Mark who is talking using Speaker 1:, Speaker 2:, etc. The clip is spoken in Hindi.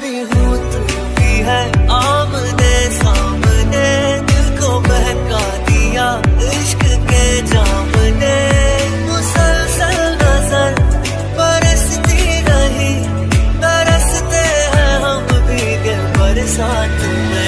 Speaker 1: भी हूँ, तू है। आमने सामने दिल को बहका दिया इश्क के जाम ने मुसलसल नज़र बरसती रही, बरसते हैं हम भी भीगे बरसात में।